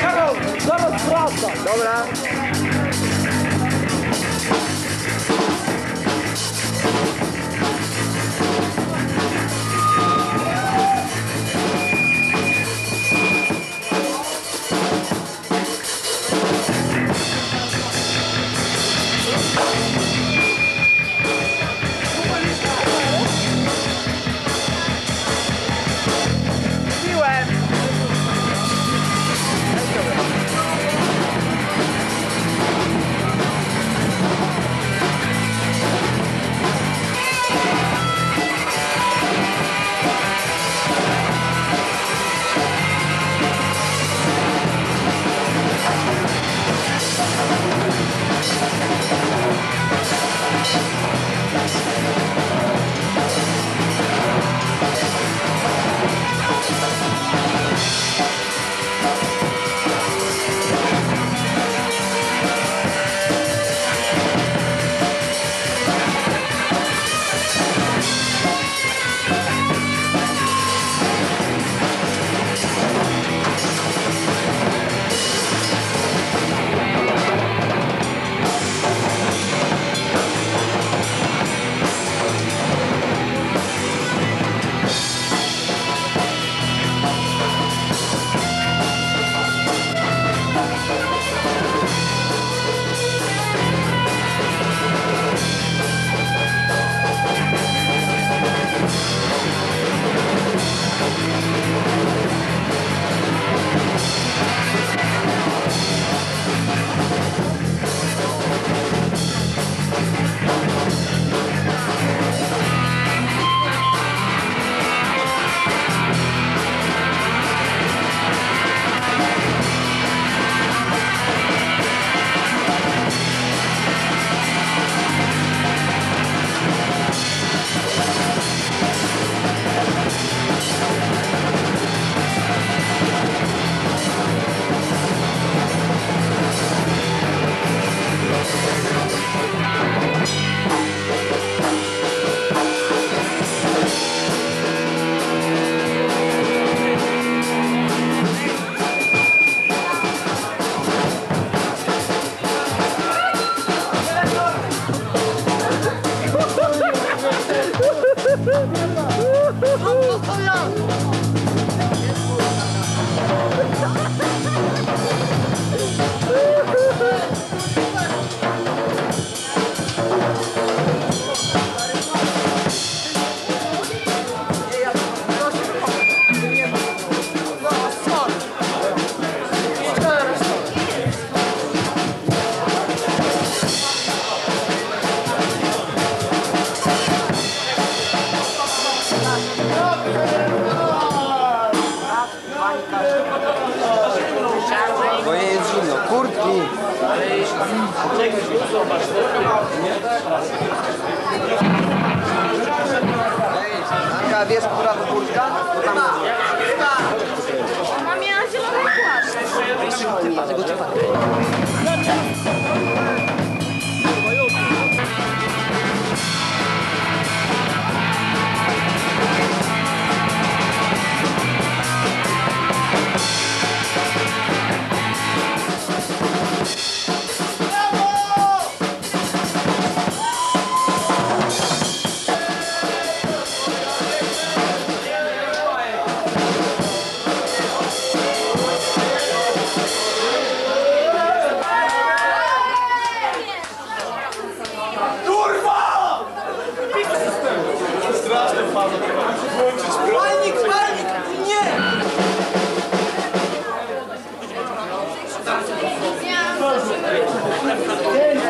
Karol, zaraz wraca. Dobra. 아, 야 Kurtki. Anka, wiesz, która to kurtka? To tam Ona miała zielony płaszcz. Dlatego trzeba. Włączyć palnik, palnik! Nie! Ten